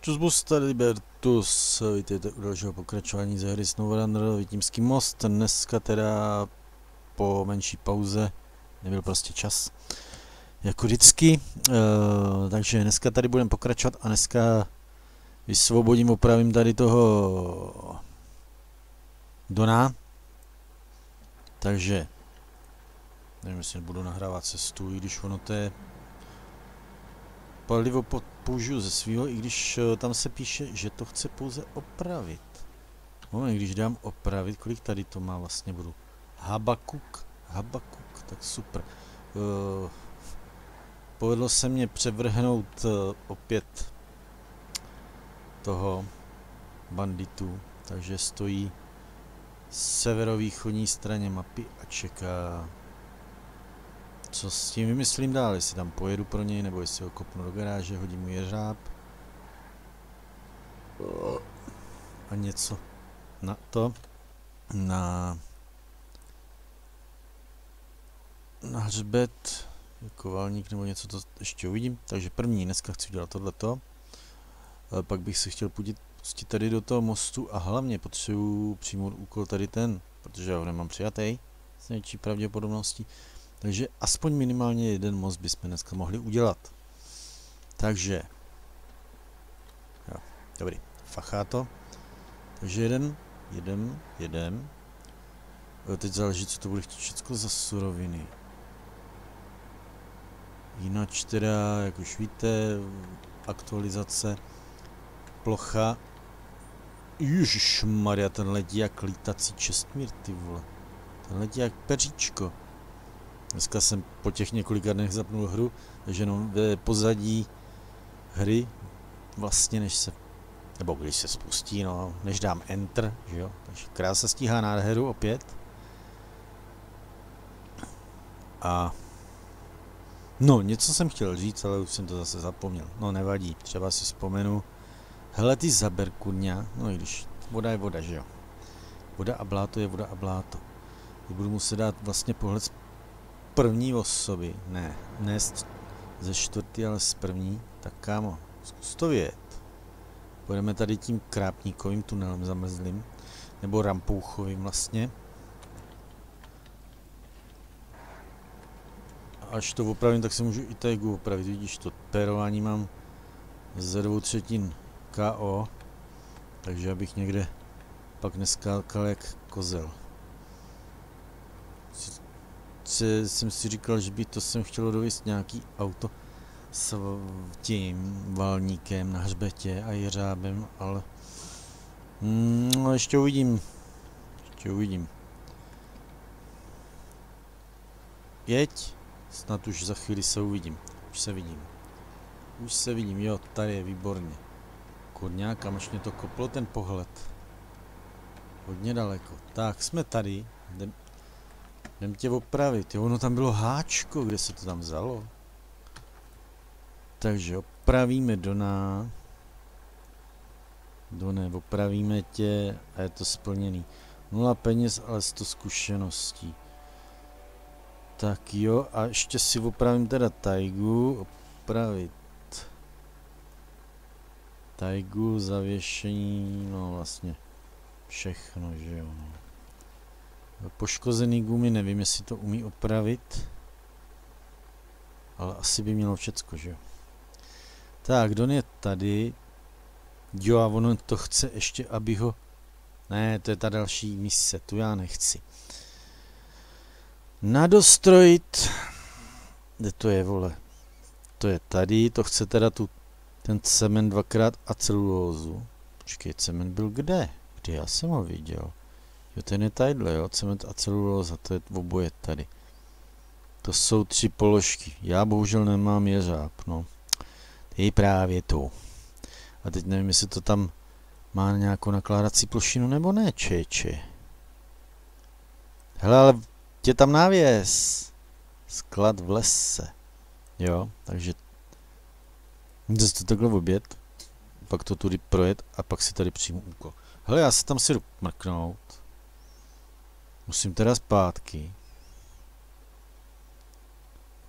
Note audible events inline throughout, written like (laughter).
Čus bus tady Libertus, vítejte u dalšího pokračování ze hry Snowrunner, Vítimský most, dneska teda po menší pauze, nebyl prostě čas, jako vždycky, uh, takže dneska tady budeme pokračovat a dneska vysvobodím, opravím tady toho Dona, takže nevím, jestli budu nahrávat cestu, i když ono to je palivo použiju ze svého, i když uh, tam se píše, že to chce pouze opravit. Moment, když dám opravit, kolik tady to má vlastně budu? Habakuk, Habakuk, tak super. Uh, povedlo se mě převrhnout uh, opět toho banditu, takže stojí severovýchodní straně mapy a čeká co s tím vymyslím dál, jestli tam pojedu pro něj, nebo jestli ho kopnu do garáže, hodím mu jeřáb. A něco na to, na na hřbet, jako válník nebo něco, to ještě uvidím. Takže první, dneska chci udělat tohleto. Pak bych se chtěl půjít pustit tady do toho mostu a hlavně potřebuji přijmout úkol tady ten, protože já ho nemám přijatý s největší pravděpodobností. Takže aspoň minimálně jeden most bychom dneska mohli udělat. Takže, jo, dobrý, fachá to. Takže jeden, jeden, jeden. Teď záleží, co to bude chtít všechno za suroviny. Jinak teda, jak už víte, aktualizace, plocha. Maria, ten letí jak lítací čestmír, ty vole. Ten letí jak peříčko. Dneska jsem po těch několika dnech zapnul hru, takže jenom ve pozadí hry, vlastně než se, nebo když se spustí, no, než dám Enter, že jo, takže krása stíhá nádheru opět. A No, něco jsem chtěl říct, ale už jsem to zase zapomněl. No, nevadí, třeba si vzpomenu. Hele, ty zaber, kurňa. No, i když voda je voda, že jo. Voda a bláto je voda a bláto. budu muset dát vlastně pohled první osoby, ne, ne ze čtvrtý, ale z první, tak kámo, zkus to vědět. Půjdeme tady tím krápníkovým tunelem zamrzlým, nebo rampouchovým vlastně. Až to opravím, tak si můžu i tajgu opravit, vidíš to, pérování mám ze dvou třetin KO, takže abych někde pak neskákal jak kozel se, jsem si říkal, že by to jsem chtělo dovést nějaký auto s tím valníkem na hřbetě a jeřábem, ale no, ještě uvidím. Ještě uvidím. Jeď, snad už za chvíli se uvidím. Už se vidím. Už se vidím, jo, tady je výborně. Kurňa, kam už mě to koplo ten pohled. Hodně daleko. Tak, jsme tady. Jdem, Jdem tě opravit. Jo, ono tam bylo háčko, kde se to tam vzalo. Takže opravíme Dona. Doné, opravíme tě a je to splněný. Nula peněz, ale 100 zkušeností. Tak jo, a ještě si opravím teda Taigu. Opravit. Taigu, zavěšení, no vlastně všechno, že jo. No. Poškozený gumy, nevím, jestli to umí opravit. Ale asi by mělo všecko, že jo. Tak, Don je tady. Jo, a ono to chce ještě, aby ho... Ne, to je ta další mise, tu já nechci. Nadostrojit... Kde to je, vole? To je tady, to chce teda tu, ten cement dvakrát a celulózu. Počkej, cement byl kde? Kde já jsem ho viděl? Jo, ten je tadyhle, jo, cement a celulóza, to je oboje tady. To jsou tři položky. Já bohužel nemám jeřáb, no. Je právě tu. A teď nevím, jestli to tam má nějakou nakládací plošinu nebo ne, čeče. Hele, ale tě tam návěs. Sklad v lese. Jo, takže Jde to takhle obět, pak to tudy projet a pak si tady přijmu úkol. Hele, já se tam si mrknout. Musím teda zpátky.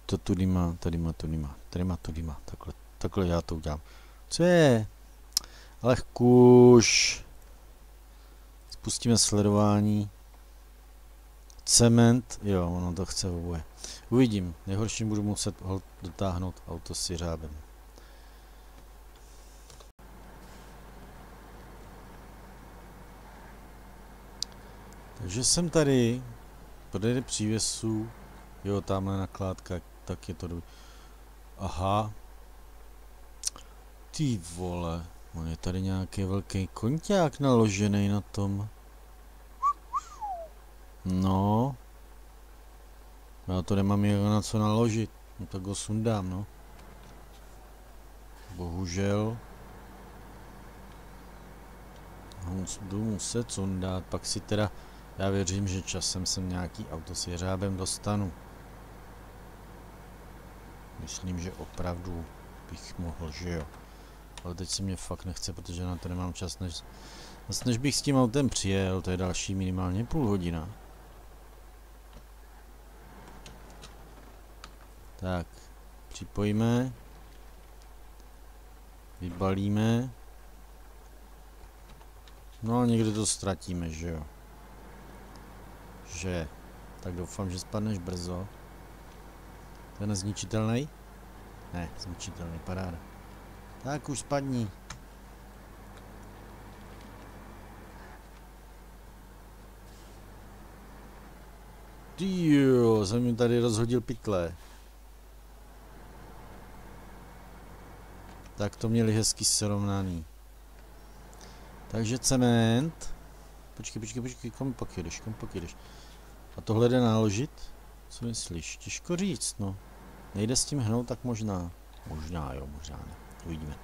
To tudy má, tady má, tudy má, tady má, tudy má. Takhle, takhle já to udělám. Co je? Lehkuš. Spustíme sledování. Cement, jo, ono to chce oboje. Uvidím, nejhorším budu muset dotáhnout auto s řábem. Takže jsem tady, prodej přívěsů, jo, tamhle nakládka, tak je to do... Aha. Ty vole, on je tady nějaký velký konťák naložený na tom. No. Já to nemám jak na co naložit, no tak ho sundám, no. Bohužel. Budu muset sundat, pak si teda já věřím, že časem jsem nějaký auto s jeřábem dostanu. Myslím, že opravdu bych mohl, že jo. Ale teď se mě fakt nechce, protože na to nemám čas, než, než bych s tím autem přijel, to je další minimálně půl hodina. Tak, připojíme. Vybalíme. No a někde to ztratíme, že jo že... Tak doufám, že spadneš brzo. To je nezničitelný? Ne, zničitelný, paráda. Tak už spadni. Tyjo, jsem mi tady rozhodil pytle. Tak to měli hezky srovnaný. Takže cement. Počkej, počkej, počkej, kom pak jedeš, kom pak jedeš. A tohle jde naložit? Co myslíš? Těžko říct, no. Nejde s tím hnout, tak možná. Možná jo, možná ne. Uvidíme.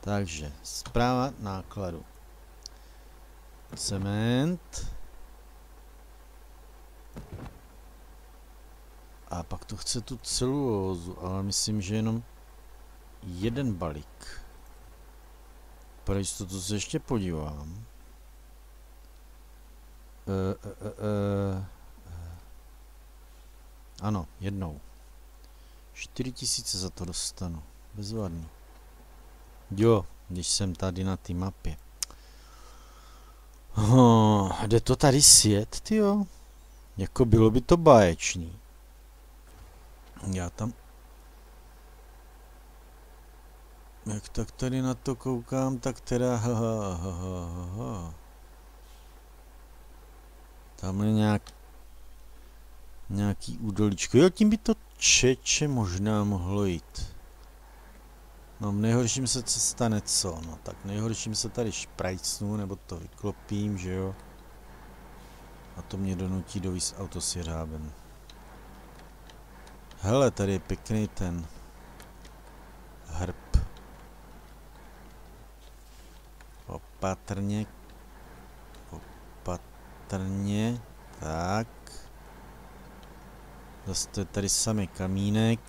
Takže, zpráva nákladu. Cement. A pak to chce tu celulózu, ale myslím, že jenom jeden balík. Pro jistotu se ještě podívám. Uh, uh, uh, ano, jednou. 4000 za to dostanu. Bezvadný. Jo, když jsem tady na té mapě. Oh, jde to tady sjet, jo? Jako bylo by to báječný. Já tam... Jak tak tady na to koukám, tak teda... Ha, ha, ha, ha. Tam je nějak Nějaký údolíčko. Jo, tím by to čeče možná mohlo jít. No v nejhorším se co stane co? No tak nejhorším se tady šprajcnu, nebo to vyklopím, že jo? A to mě donutí dovíst auto s jeřábem. Hele, tady je pěkný ten hrb. Opatrně. Opatrně. Tak. Zase to je tady samý kamínek.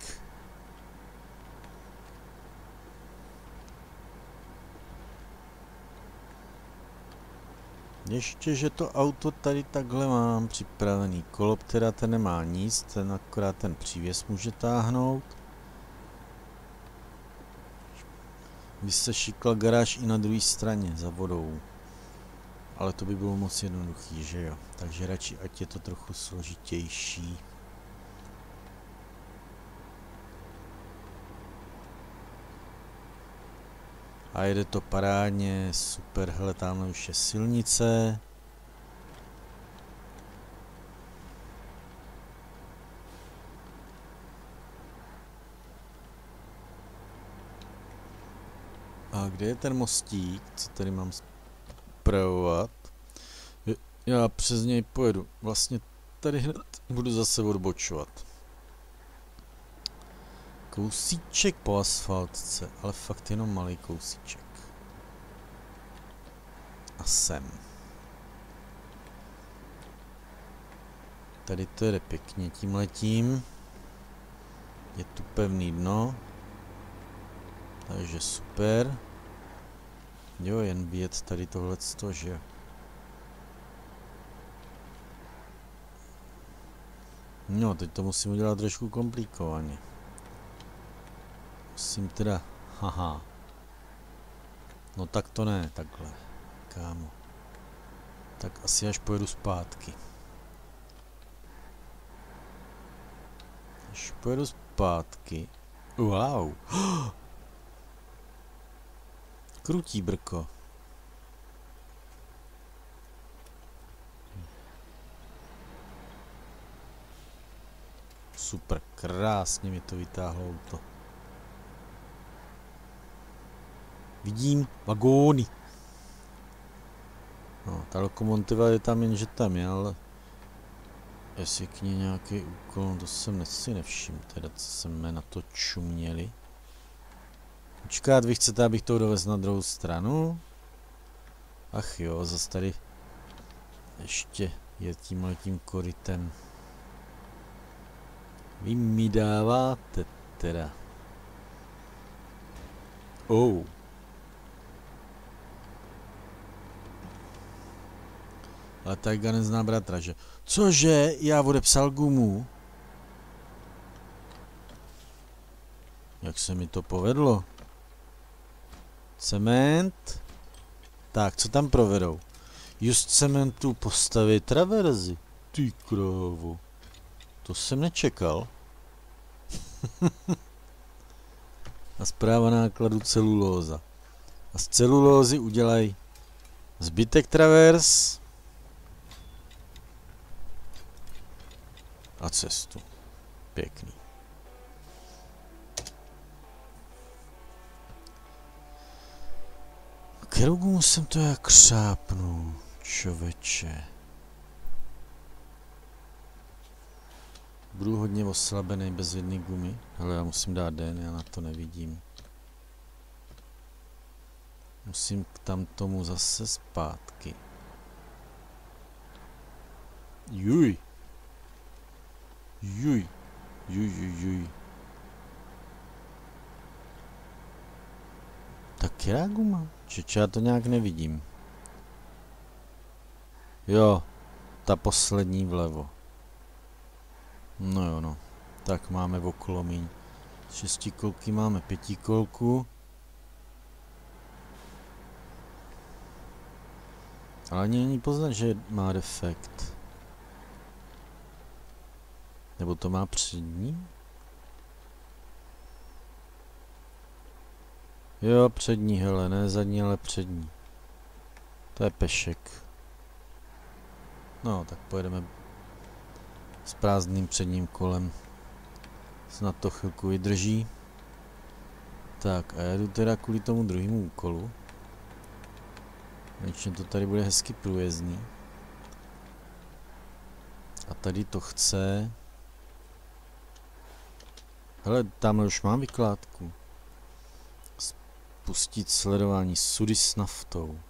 Ještě, že to auto tady takhle mám připravený. Kolop teda ten nemá nic, ten akorát ten přívěs může táhnout. By se šikla garáž i na druhé straně, za vodou. Ale to by bylo moc jednoduchý, že jo. Takže radši, ať je to trochu složitější. A jede to parádně, super, hele, tamhle už je silnice. A kde je ten mostík, co tady mám zpravovat? Já přes něj pojedu. Vlastně tady hned budu zase odbočovat. Kousíček po asfaltce, ale fakt jenom malý kousíček. A sem. Tady to jde pěkně tím letím. Je tu pevný dno. Takže super. Jo, jen věc tady tohleto, že No, teď to musím udělat trošku komplikovaně. Musím teda, haha. No tak to ne, takhle. Kámo. Tak asi až pojedu zpátky. Až pojedu zpátky. Wow. (gasps) Krutí brko. Super, krásně mi to vytáhlo auto. Vidím vagóny. No, ta lokomotiva je tam jen, že tam je, ale jestli k ní nějaký úkol, no to jsem si nevšiml, teda co jsme na to čuměli. Počkat, vy chcete, abych to dovez na druhou stranu? Ach jo, zase tady ještě je tímhle tím korytem. Vy mi dáváte teda. Oh. Ale Tajga nezná bratra, že? Cože? Já odepsal gumu? Jak se mi to povedlo? Cement? Tak, co tam provedou? Just cementu postaví traverzy. Ty krávo. To jsem nečekal. (laughs) A zpráva nákladu celulóza. A z celulózy udělají zbytek travers a cestu. Pěkný. Kterou jsem to jak šápnul, čověče. Budu hodně oslabený bez jedné gumy, ale já musím dát den, já na to nevidím. Musím k tam tomu zase zpátky. Juj. Juj. Juj, juj, juj. Tak která guma? Čeče, já to nějak nevidím. Jo, ta poslední vlevo. No jo, no. Tak máme okolo míň. Šestikolky máme pětikolku. Ale ani není poznat, že má defekt. Nebo to má přední? Jo, přední, hele, ne zadní, ale přední. To je pešek. No, tak pojedeme s prázdným předním kolem. Snad to chvilku vydrží. Tak a jedu teda kvůli tomu druhému úkolu. Konečně to tady bude hezky průjezdný. A tady to chce... Hele, tamhle už mám vykládku. Spustit sledování sudy s naftou.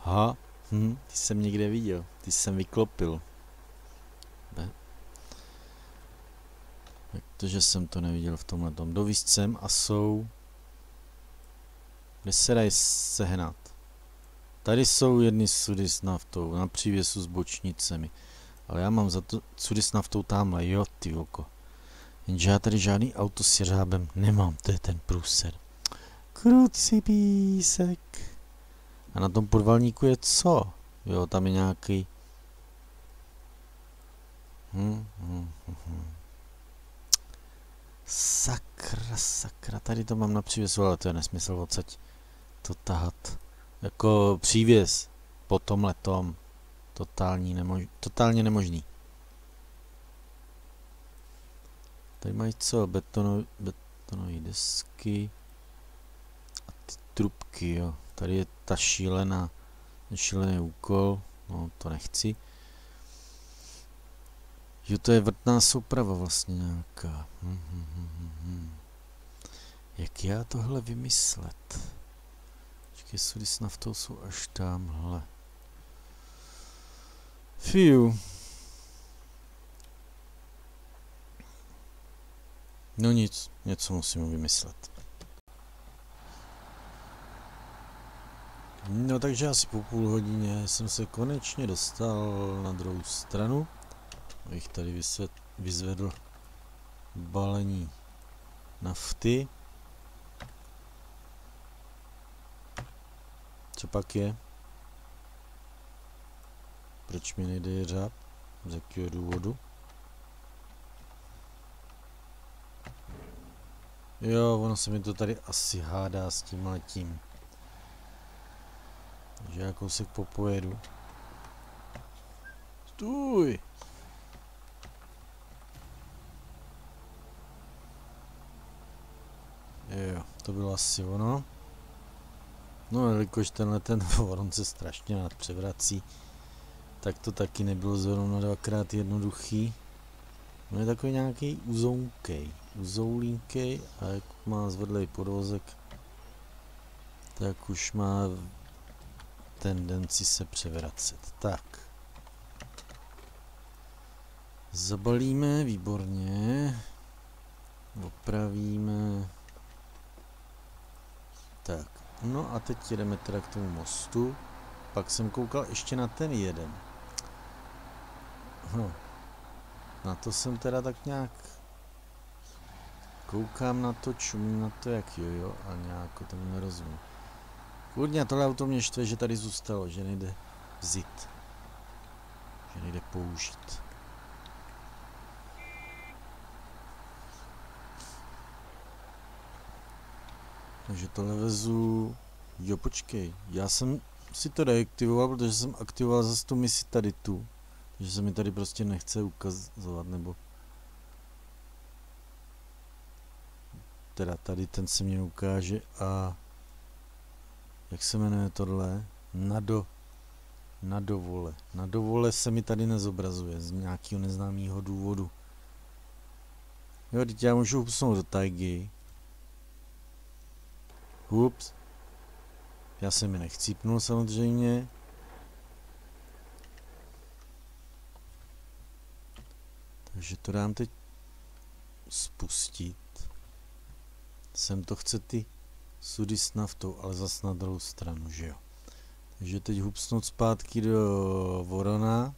Ha, hm, ty jsem někde viděl, ty jsem vyklopil. Protože jsem to neviděl v tomhle tom. Dovíst sem a jsou... Kde se dají sehnat? Tady jsou jedny sudy s naftou, na přívěsu s bočnicemi. Ale já mám za to sudy s naftou tamhle, jo ty oko. Jenže já tady žádný auto s jeřábem nemám, to je ten průser. Kruci písek. A na tom podvalníku je co? Jo, tam je nějaký... Hm, hm, hm, hm. Sakra, sakra, tady to mám na přívěsu, ale to je nesmysl odsaď to tahat. Jako přívěs po tom. Totální nemož, totálně nemožný. Tady mají co? Betono, betonové desky. A ty trubky, jo. Tady je ta šílená, šílený úkol. No, to nechci. Jo, to je vrtná souprava vlastně nějaká. Hm, hm, hm, hm, hm. Jak já tohle vymyslet? Počkej, sudy s naftou jsou až tamhle. Fiu. No nic, něco musím vymyslet. No takže asi po půl hodině jsem se konečně dostal na druhou stranu abych tady vyzvedl balení nafty. to pak je? Proč mi nejde jeřáb? Z jakého důvodu? Jo, ono se mi to tady asi hádá s tím letím. Takže já kousek popojedu. Stůj! Jo, to bylo asi ono. No, jelikož tenhle ten (laughs) voron se strašně nad převrací, tak to taky nebylo zrovna dvakrát jednoduchý. No je takový nějaký uzounkej, uzoulínkej a jak má zvedlej podvozek, tak už má tendenci se převracet. Tak. Zabalíme, výborně. Opravíme. Tak, no a teď jdeme teda k tomu mostu. Pak jsem koukal ještě na ten jeden. No, na to jsem teda tak nějak... Koukám na to, čumím na to jak jojo a nějak tomu nerozumím. Kurňa, tohle auto mě štve, že tady zůstalo, že nejde vzít. Že nejde použít. Takže tohle vezu... Jo, počkej. Já jsem si to deaktivoval, protože jsem aktivoval zase tu misi tady tu. Že se mi tady prostě nechce ukazovat, nebo... Teda tady ten se mě ukáže a... Jak se jmenuje tohle? Na do... Na dovole. Na dovole se mi tady nezobrazuje z nějakého neznámého důvodu. Jo, teď já můžu upsnout do tajgy. Ups. Já jsem mi nechcípnul samozřejmě. Takže to dám teď spustit. Sem to chce ty sudy s naftou, ale zas na druhou stranu, že jo. Takže teď hupsnout zpátky do Vorona.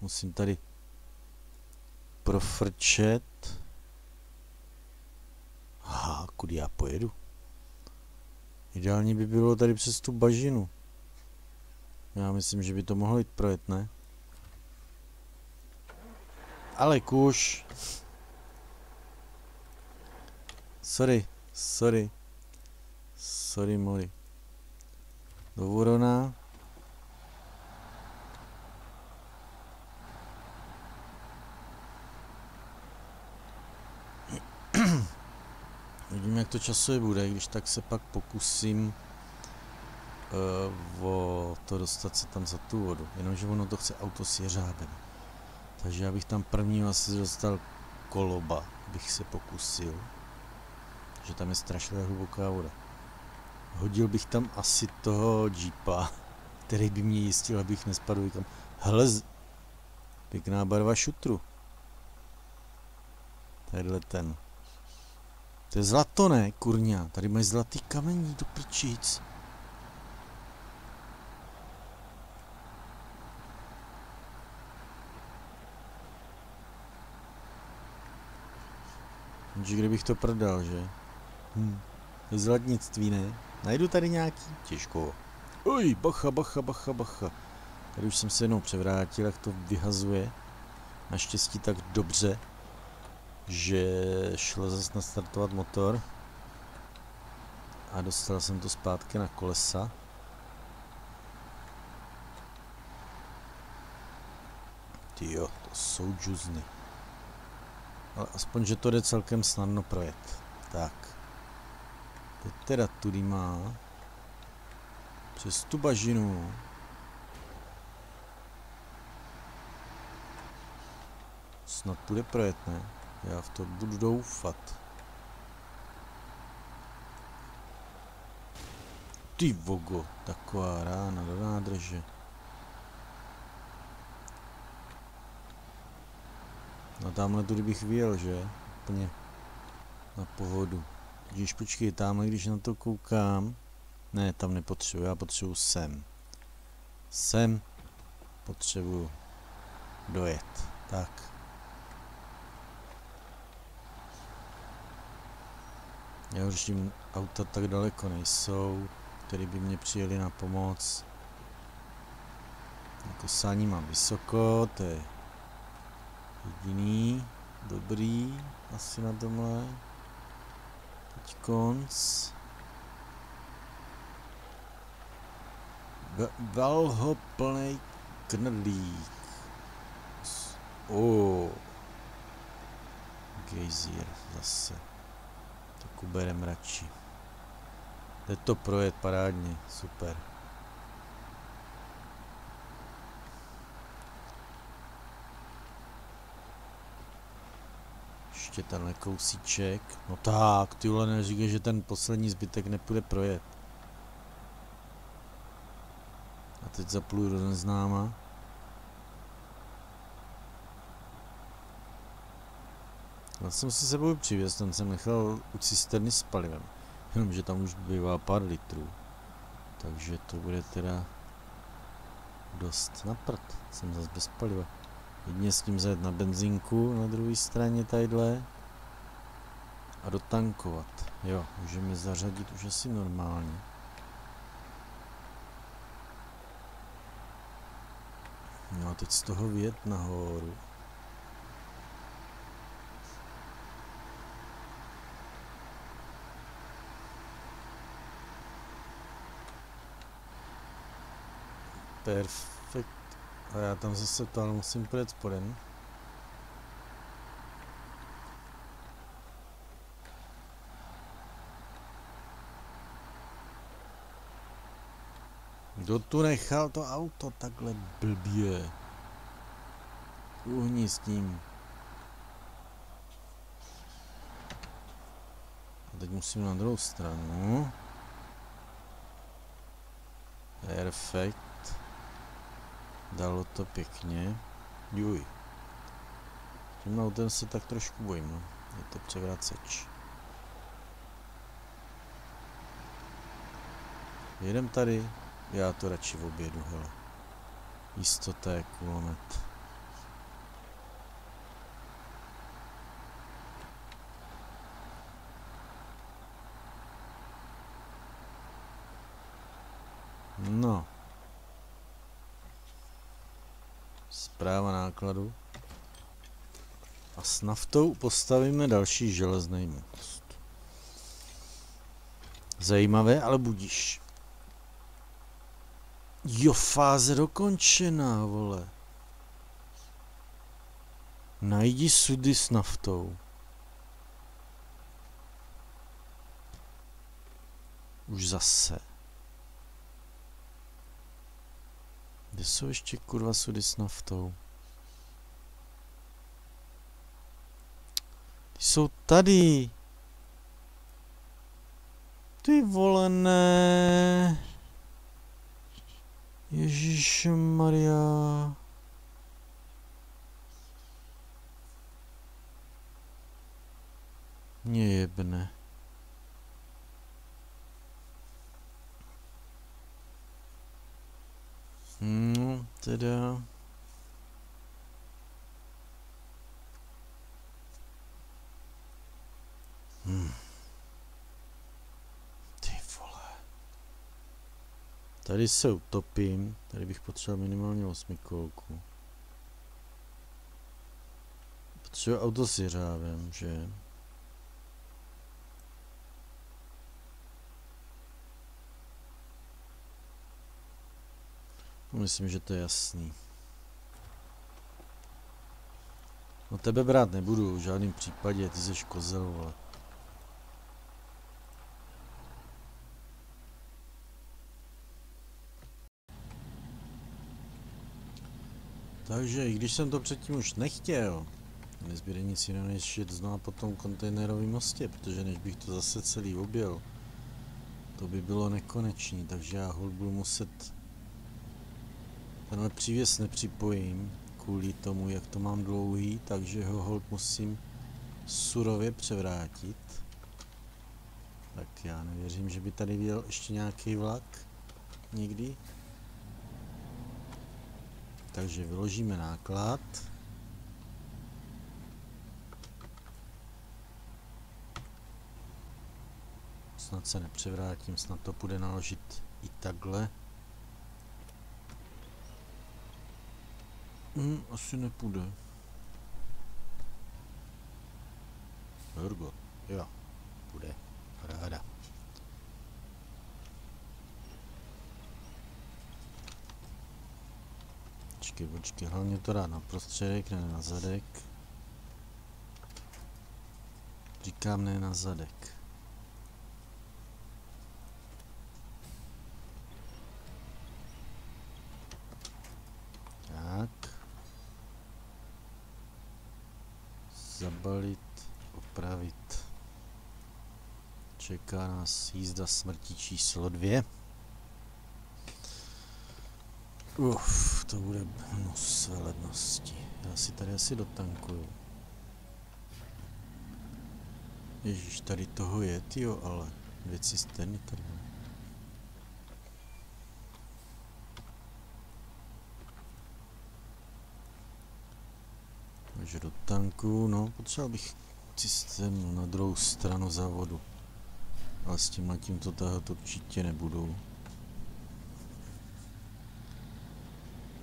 Musím tady profrčet. Aha, kudy já pojedu? Ideální by bylo tady přes tu bažinu. Já myslím, že by to mohlo jít projet, ne? Ale kuš. Sorry, sorry. Sorry, mori. Do Vorona. (clears throat) Vidím, jak to časově bude, když tak se pak pokusím uh, o to dostat se tam za tu vodu. Jenomže ono to chce auto s jeřábem. Takže já bych tam první asi dostal koloba, bych se pokusil. Že tam je strašně hluboká voda. Hodil bych tam asi toho jeepa, který by mě jistil, abych nespadl tam. Hele, pěkná barva šutru. Tadyhle ten. To je zlato, ne, kurňa. Tady mají zlatý kamení do pičic. Takže kdybych to prodal, že? Hm. Zlatnictví, ne? Najdu tady nějaký? Těžko. Oj, bacha, bacha, bacha, bacha. Tady už jsem se jednou převrátil, jak to vyhazuje. Naštěstí tak dobře, že šlo zase nastartovat motor. A dostal jsem to zpátky na kolesa. Ty jo, to jsou džuzny. Ale aspoň, že to jde celkem snadno projet. Tak. Teď teda tudy má. Přes tu bažinu. Snad bude projet, ne? Já v to budu doufat. Ty vogo, taková rána do nádrže. No tamhle tudy bych vyjel, že? Úplně na pohodu. Když počkej, tamhle, když na to koukám, ne, tam nepotřebuji, já potřebuji sem. Sem potřebuji dojet. Tak. Já už tím auta tak daleko nejsou. který by mě přijeli na pomoc. Jako sání mám vysoko, to je jediný, dobrý, asi na tomhle. Konc. Valho plnej knedlík. O. Gejzír zase. Tak uberem radši. Jde to projet parádně, super. Ještě tenhle kousíček. No tak, ty vole neříkej, že ten poslední zbytek nepůjde projet. A teď zapluju do neznáma. Já jsem si sebou přivěz, ten jsem nechal u cisterny s palivem. Jenomže tam už bývá pár litrů. Takže to bude teda dost na prd. Jsem zase bez paliva. Jedině s tím zajet na benzínku na druhé straně tadyhle a dotankovat. Jo, můžeme zařadit už asi normálně. No a teď z toho vyjet nahoru. Perfekt. A já tam zase to musím projet spodem. Kdo tu nechal to auto takhle blbě? Uhni s tím. A teď musím na druhou stranu. Perfekt. Dalo to pěkně. Juj. Tím autem se tak trošku bojím, no. Je to převraceč. Jedem tady. Já to radši v obědu, hele. Jistota je kulomet. No. Zpráva nákladu. A s naftou postavíme další železný most. Zajímavé, ale budíš. Jo, fáze dokončená, vole. Najdi sudy s naftou. Už zase. Kde jsou ještě kurva sudy s naftou? Ty jsou tady. Ty volené. Ježíš Maria. Mě jebne. No, teda... Hmm. Tady se utopím, tady bych potřeboval minimálně osmikolku. Potřebuji auto s jeřávem, že? Myslím, že to je jasný. No tebe brát nebudu, v žádném případě, ty jsi kozel, vole. Takže i když jsem to předtím už nechtěl, nezbyde nic jiného než jet znovu po tom kontejnerovém mostě, protože než bych to zase celý objel, to by bylo nekonečný, takže já hold budu muset tenhle přívěs nepřipojím kvůli tomu, jak to mám dlouhý, takže ho hold musím surově převrátit. Tak já nevěřím, že by tady byl ještě nějaký vlak někdy. Takže vyložíme náklad. Snad se nepřevrátím, snad to půjde naložit i takhle. Hm, asi nepůjde. Urgot, jo, půjde, ráda. Počkej, počkej, hlavně to dát na prostředek, ne na zadek. Říkám ne na zadek. Tak. Zabalit, opravit. Čeká nás jízda smrti číslo dvě. Uf, to bude no svélednosti. Já si tady asi dotankuju. Ježíš, tady toho je, jo, ale dvě cisterny tady mám. Takže do tanku, no, potřeboval bych cisternu na druhou stranu závodu. Ale s tím tím to tahat určitě nebudu.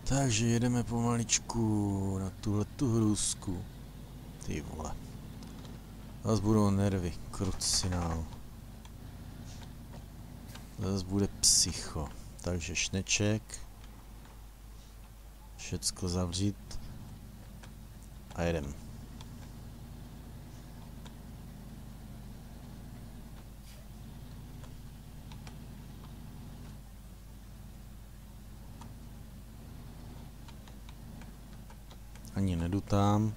Takže jedeme pomaličku na tuhle tu hrůzku. Ty vole. Zas budou nervy, krucinál. Zas bude psycho. Takže šneček. Všecko zavřít. A jedem. Ani nedutám.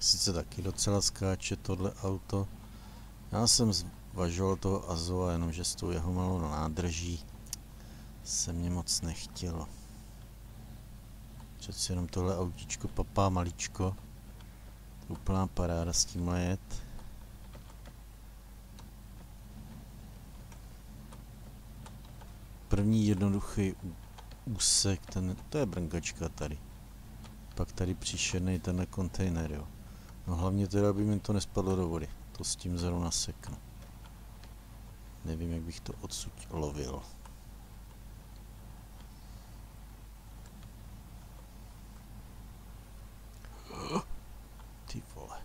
Sice taky docela skáče tohle auto. Já jsem zvažoval toho Azova, jenomže s tou jeho malou nádrží se mě moc nechtělo. Přeci jenom tohle autičko papá maličko. Úplná paráda s tím jet. První jednoduchý úsek, ten, to je brnkačka tady. Pak tady příšerný tenhle kontejner, jo. No hlavně teda, aby mi to nespadlo do vody. To s tím zrovna seknu. Nevím, jak bych to odsud lovil. Ty vole.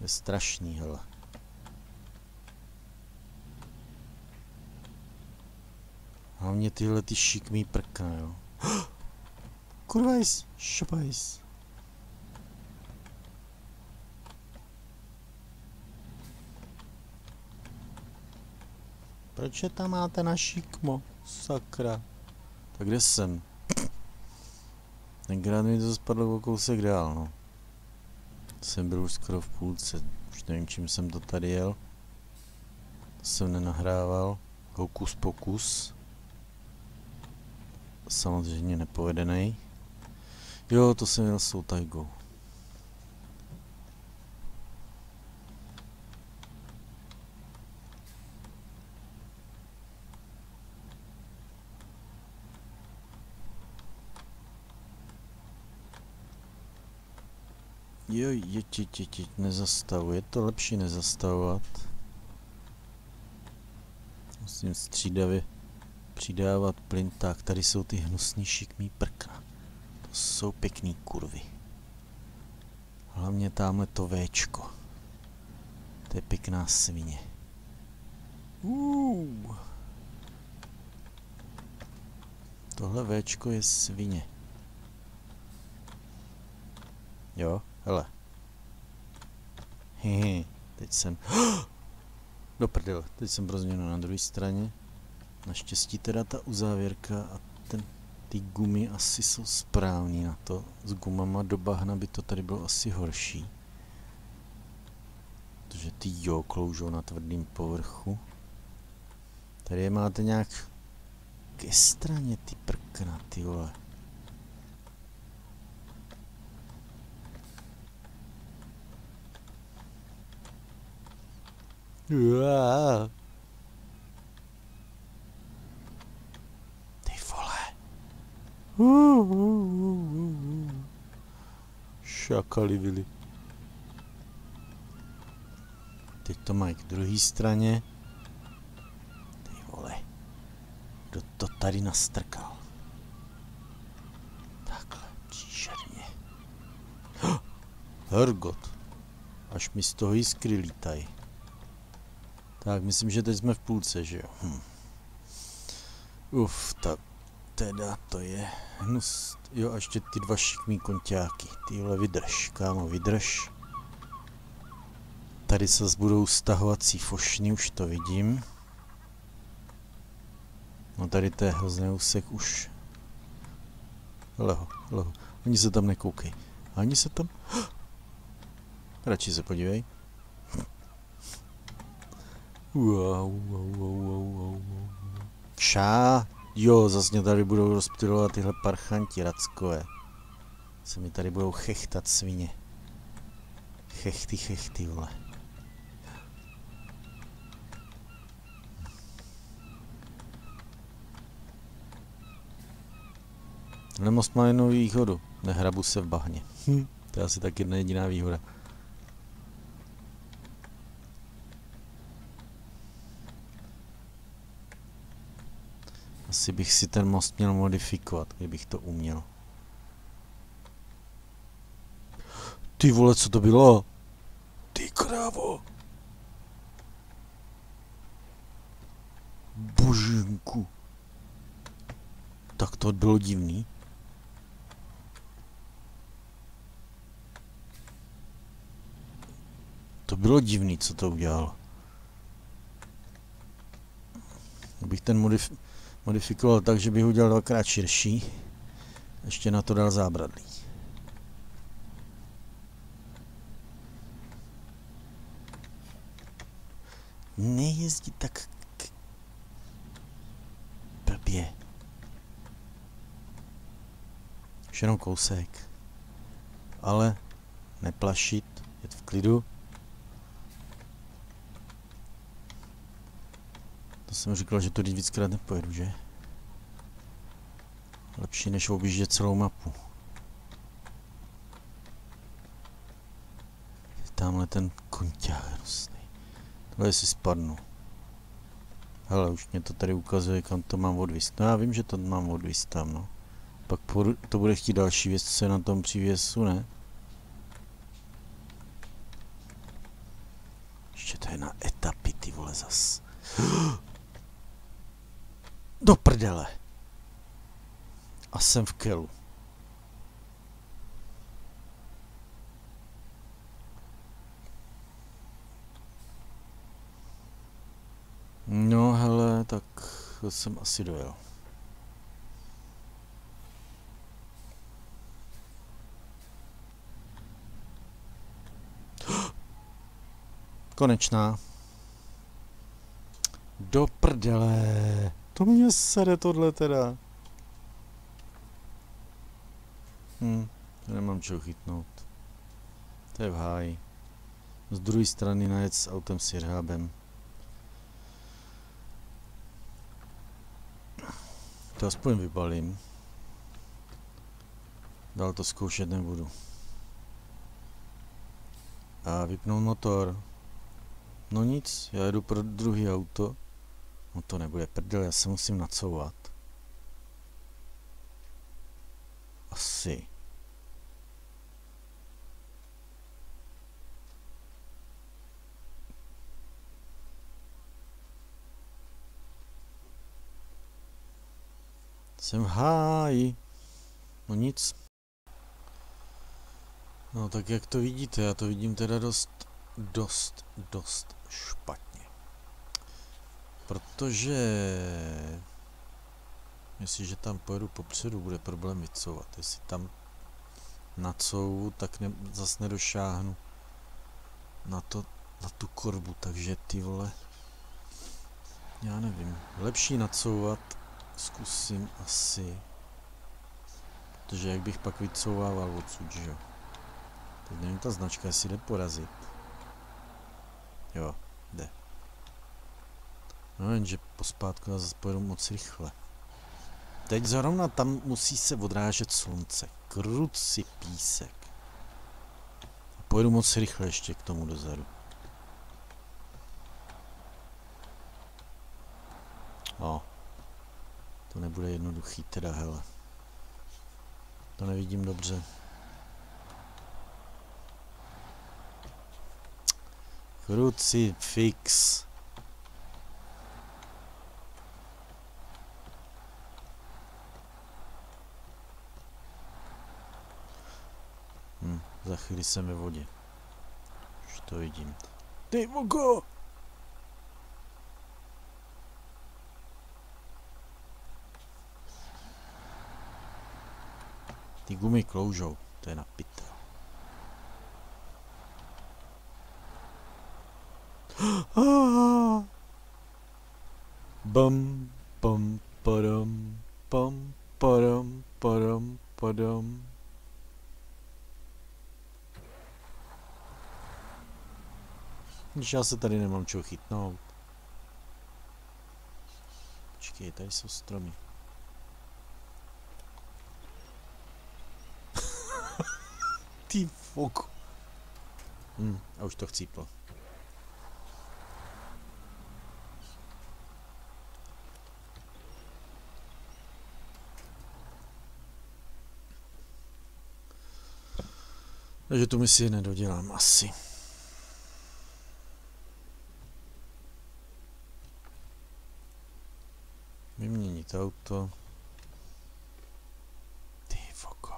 Je strašný, hele. Hlavně tyhle ty šikmý prkna, jo. (gasps) Kurvajs, šopajs. Proč je tam máte na šikmo? Sakra. Tak kde jsem? Tenkrát mi to spadlo o kousek dál, no. Jsem byl už skoro v půlce. Už nevím, čím jsem to tady jel. To jsem nenahrával. Hokus pokus samozřejmě nepovedený. Jo, to jsem měl s tou. Je, je, je, nezastavu. Je to lepší nezastavovat. Musím střídavě přidávat plyn, tak tady jsou ty hnusný šikmý prkna. To jsou pěkný kurvy. Hlavně tamhle to Včko. To je pěkná svině. Uh. Tohle Včko je svině. Jo, hele. Hehe, teď jsem... (gasps) Do prdele, teď jsem pro na druhé straně. Naštěstí teda ta uzávěrka a ten, ty gumy asi jsou správný na to. S gumama do bahna by to tady bylo asi horší. Protože ty jo kloužou na tvrdém povrchu. Tady je máte nějak ke straně ty prkna, ty vole. Ty vole. Šakali byli. Teď to mají k druhé straně. Ty vole. Kdo to tady nastrkal? Takhle, příšerně. Hergot. Až mi z toho jiskry lítají. Tak, myslím, že teď jsme v půlce, že jo? Hm. Uf, ta, teda to je hnus. Jo, a ještě ty dva šikmý konťáky. Tyhle vydrž, kámo, vydrž. Tady se budou stahovací fošny, už to vidím. No tady to je hrozný úsek už. Leho, leho. Oni se tam nekoukej. Ani se tam... (gasps) Radši se podívej. Šá. Jo, zase mě tady budou rozptilovat tyhle parchanti rackové. Se mi tady budou chechtat svině. Chechty, chechty, vole. Tenhle most má jednu výhodu. Nehrabu se v bahně. Hm. To je asi tak jedna jediná výhoda. Asi bych si ten most měl modifikovat, kdybych to uměl. Ty vole, co to bylo? Ty krávo! Božinku. Tak to bylo divný. To bylo divný, co to udělal. Bych ten modif modifikoval tak, že bych udělal dvakrát širší. Ještě na to dal zábradlí. Nejezdí tak k... blbě. Už jenom kousek. Ale neplašit, jet v klidu. Jsem říkal, že teď víckrát nepojedu, že? Lepší než objíždět celou mapu. Tamhle ten konťák hrozný. Tohle si spadnu. Hele, už mě to tady ukazuje, kam to mám odvíst. No já vím, že to mám odvíst tam, no. Pak to bude chtít další věc, co je na tom přívěsu, ne? Ještě to je na etapy, ty vole, zas. (gasps) Do prdele. A jsem v kelu. No hele, tak jsem asi dojel. (gasps) Konečná. Do prdele. To mě sere tohle teda. Hm, nemám čeho chytnout. To je v háji. Z druhé strany najet s autem s jirhábem. To aspoň vybalím. Dál to zkoušet nebudu. A vypnout motor. No nic, já jedu pro druhý auto. No to nebude prdel, já se musím nacouvat. Asi. Jsem v háji. No nic. No tak jak to vidíte, já to vidím teda dost, dost, dost špatně. Protože jestliže tam pojedu popředu, bude problém vycouvat. Jestli tam nacouvu, tak ne, zas nedošáhnu na, to, na tu korbu, takže ty vole, já nevím, lepší nacouvat zkusím asi, protože jak bych pak vycouvával odsud, že jo. Teď nevím ta značka, jestli jde porazit. Jo, jde. No jenže pospátku já zase pojedu moc rychle. Teď zrovna tam musí se odrážet slunce. Kruci písek. Pojedu moc rychle ještě k tomu dozadu. O. To nebude jednoduchý teda, hele. To nevidím dobře. Crucifix. Hm, za chvíli jsem ve vodě. Už to vidím. Ty vogo! Ty gumy kloužou, to je na pytel. Když já se tady nemám čeho chytnout. Počkej, tady jsou stromy. (laughs) Ty fok. Hm, a už to chcíplo. Takže tu misi nedodělám asi. Vyměnit auto. Ty foko.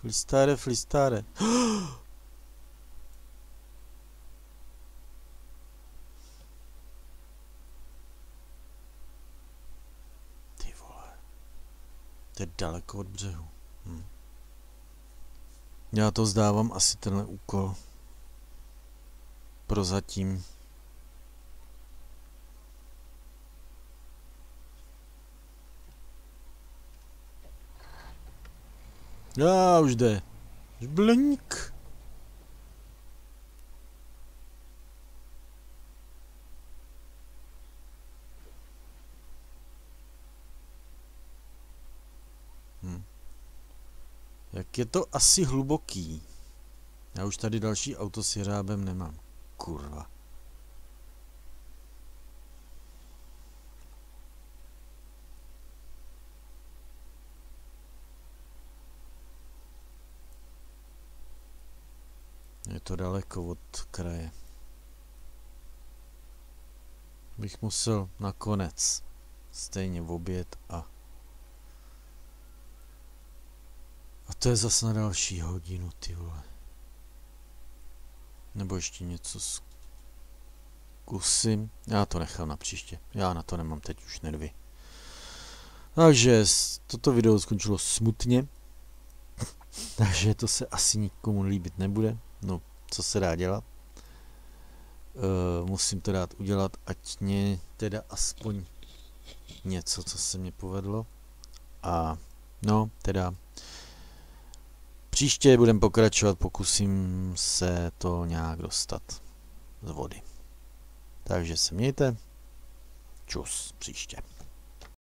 Flistare, flistare. (gasps) Ty vole. To je daleko od břehu. Hm. Já to zdávám asi tenhle úkol. Prozatím. Já už jde. Blink. Hm. Jak je to asi hluboký? Já už tady další auto s nemám. Kurva. To daleko od kraje. Bych musel nakonec stejně v oběd a a to je zase na další hodinu, ty vole. Nebo ještě něco zkusím. Já to nechám na příště. Já na to nemám teď už nervy. Takže toto video skončilo smutně. (laughs) Takže to se asi nikomu líbit nebude. No, co se dá dělat? Uh, musím to dát udělat, ať mě teda aspoň něco, co se mě povedlo. A no, teda příště budem pokračovat, pokusím se to nějak dostat z vody. Takže se mějte. Čus příště.